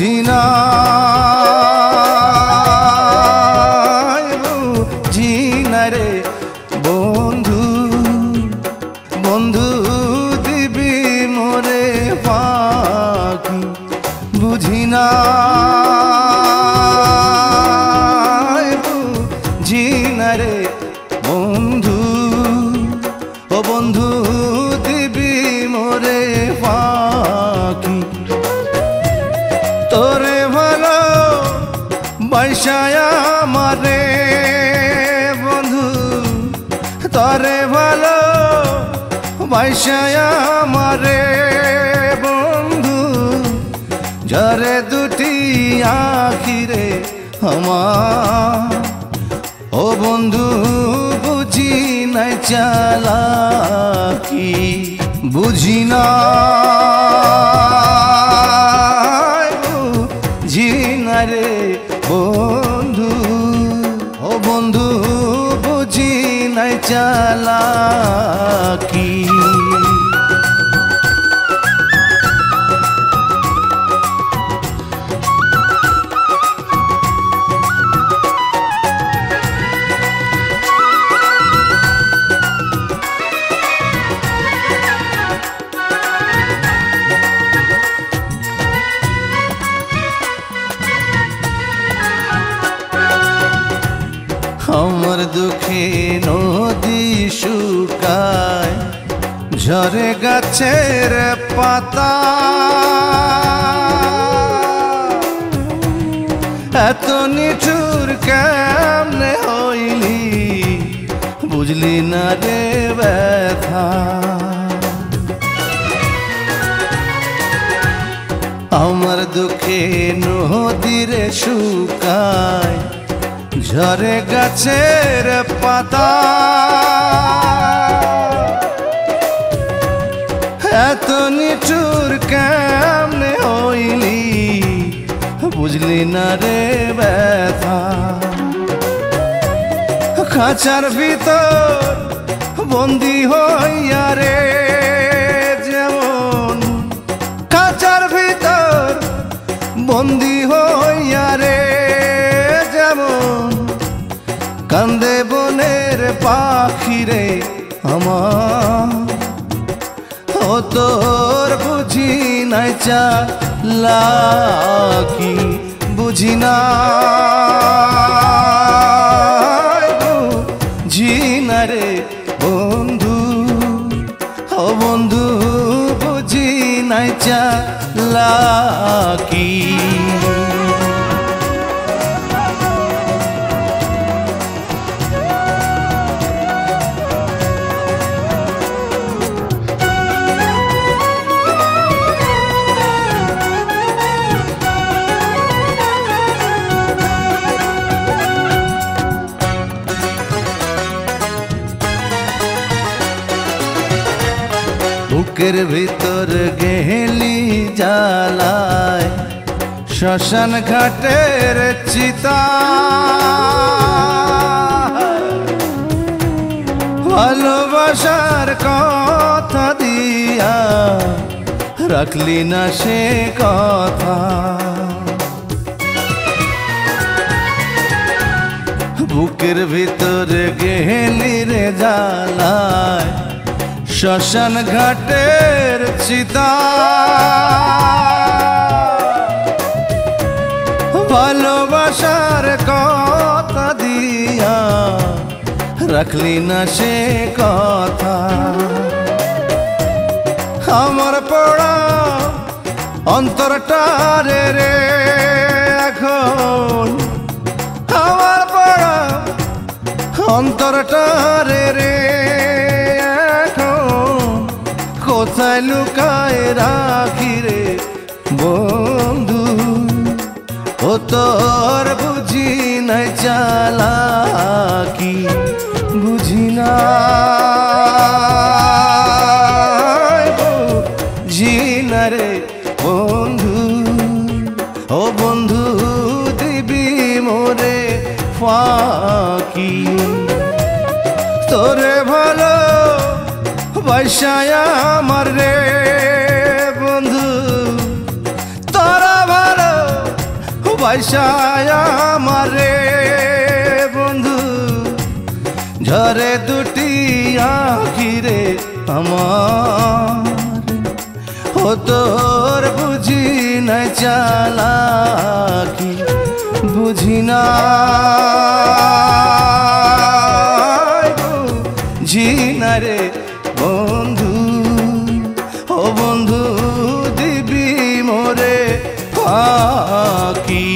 বুঝি না। বুঝি বন্ধু বন্ধু দিবি মোরে পাখি বুঝি বৈশায়া মারে বন্ধু, তোরে ভালো বৈশায়া মারে বন্ধু জরে দুটি আখিরে আমার। ও বন্ধু, বুঝি নাই চালাকি, বুঝি না নাই ঝরে গাছের পাতা। এত নিঠুর কেমনে হইলি, বুঝলি না রে ব্যথা। আমার দুঃখে নদীরে শুকায়, ঝরে গাছের পাতা। কেমনে হইলি? বুঝলি না রে ব্যথা। খাঁচার ভিতর বন্দি হইয়া রে যেমন। খাঁচার ভিতর বন্দি হইয়া রে যেমন। কান্দে বনের পাখিরে আমার। তোর বুঝি নাই চালাকি, বুঝি না বুঝি না রে বন্ধু। ও বন্ধু, বুঝি নাই চালাকি। বুকের ভিতর গেলি জ্বালায়। শ্মশান ঘাটের চিতা। ভালোবাসার কথা দিয়া রাখলি না সে কথা। বুকের ভিতর গেলি রে জ্বালায়। শ্মশান ঘাটের চিতা ভালোবাসার কথা দিয়া রাখলি না সে কথা। আমার পড়া অন্তরটা রে রে এখন। আমার পড়া অন্তরটা লুকায় রাখি রে বন্ধু। ও তোর বুঝি নাই চালাকি, বুঝি না বুঝি না রে বন্ধু। ও বন্ধু, দিবি মোরে ফাঁকি। বর্ষায় আমার রে বন্ধু। তোরা ভালো বর্ষায় আমার রে বন্ধু। ঝরে দুটি আখিরে আমার। ও তোর বুঝি না চালাকি, বুঝি না ঝি না রে বন্ধু ও বন্ধু দিবি মোরে ফাঁকি